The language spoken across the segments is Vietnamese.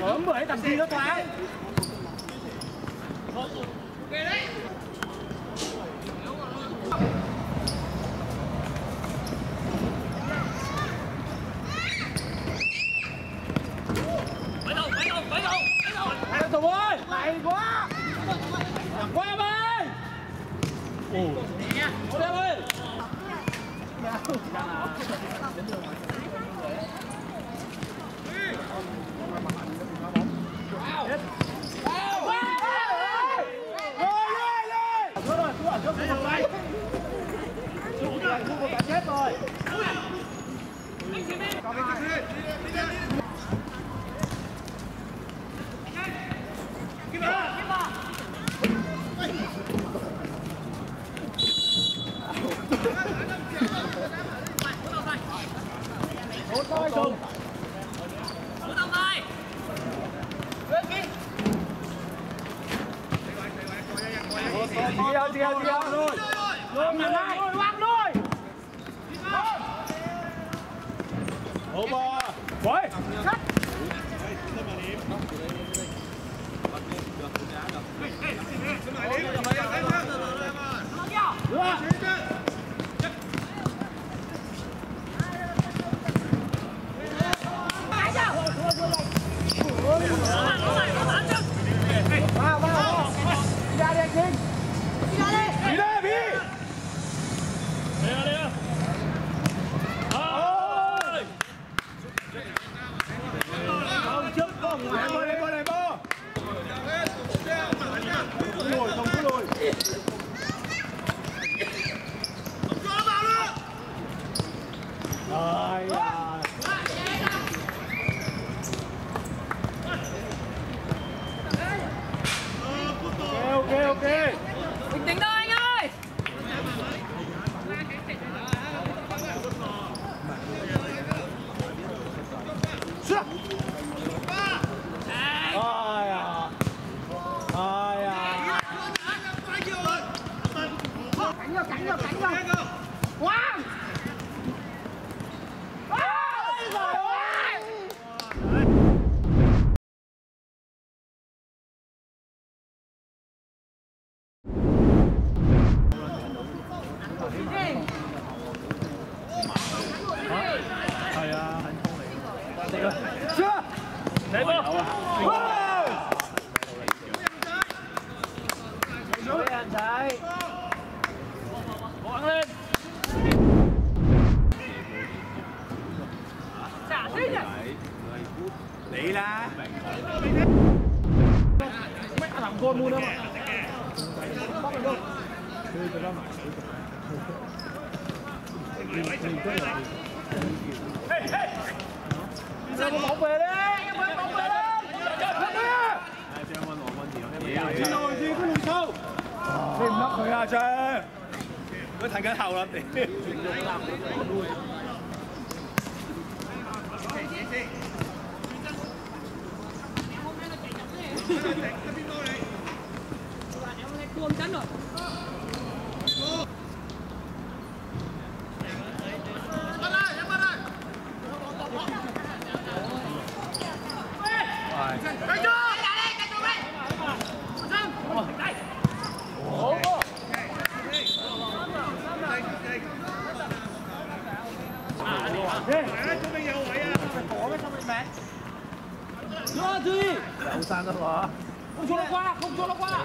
Sớm bởi thằng kia nó thoáng. Em Tùng ơi, hay quá. Qua em ơi. Ồ. Em ơi. Rồi, rồi, xuống ở trước khu vực này. Xuống rồi, khu vực đã chết rồi. Tốt thôi, Tùng. Chiều, chiều, chiều. lôi, rồi, lại. lôi, lôi, lôi, Hổ bò. Quay. Cắt. Đưa. Vào, vào, vào. Đi ra đi anh Trinh. Đi đây, đi. Ôi. Không trước không. Để bơi, để bơi, để bơi. Cứ lùi, không cứ lùi. Rồi, à. Ok, ok, ok. Bình tĩnh thôi anh ơi. Xuất. Ai à. Ai à cảnh rồi, cánh rồi, cánh rồi. Quang. Ôi giời ơi. Chưa. Để bơ. Ôi. Núi anh trái. Quăng lên. Trả thích à? Đi ra. Mấy thằng con mua đâu mà. Bắt được đâu. Đưa con bóng về đi. Đưa con bóng về đi. Lên đi. Đi rồi gì cứ lùi sâu. Thêm nóc rồi à trời. Cứ thành cái hầu lắm đi tuôn cánh rồi. Đưa gì? Đậu sang đó hả? Không cho nó qua, không cho nó qua.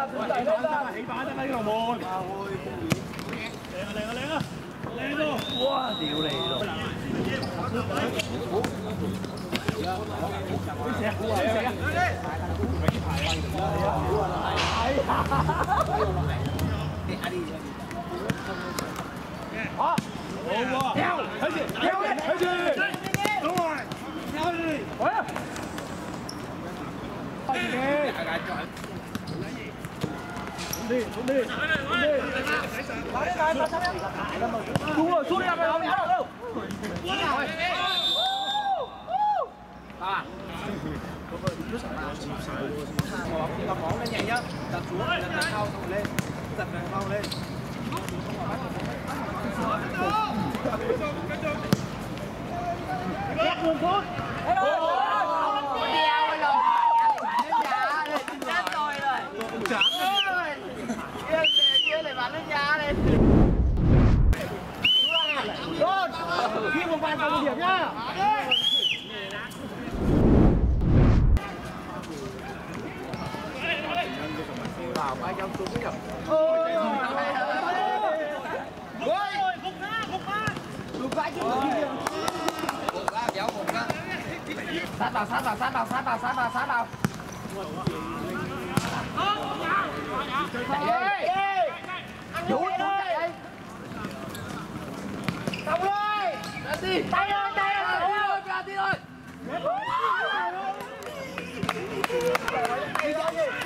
仔lên ra仔lên ra起板得啦呢个门靓啊靓啊靓啊靓到哇屌你咯好，好，跳，开始，跳，开始，等我，跳去，喂，快啲，兄弟， đi, xuống đi, xuống đi. Đúng rồi, xuống đi làm cái đó mẹ đâu. À. Đặt bóng lên nhẹ nhá. Đặt xuống, đặt sau xong lên. Giật này mau lên. Ghét luôn thôi. Bàn còn phục điểm nhá. vào ai trong xuống cái Sát vào, sát vào, sát vào, sát vào, sát vào, sát vào. Chạy đi. Chú, chú chạy đi. Xong rồi. Ra đi. Tay ơi, tay ơi. Ra đi rồi.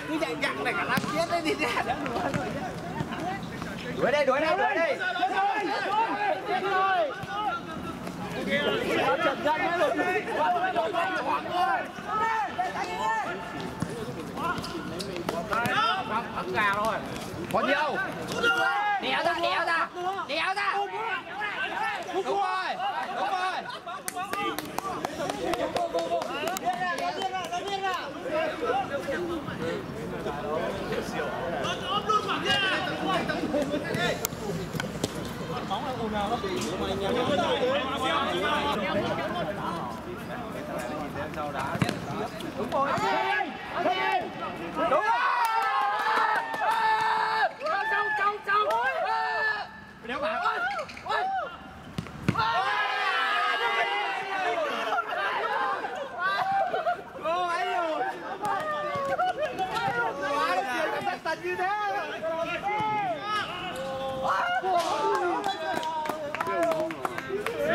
cứ chạy nhặt này cả năm chết đấy đi ra đuổi đây đuổi đây đuổi đây ấn gà thôi còn nhiều Đéo ra, đéo ra. Đéo ra. đúng rồi đúng rồi Đúng rồi. Trong, trong, trong. đéo vào ô ấy như thế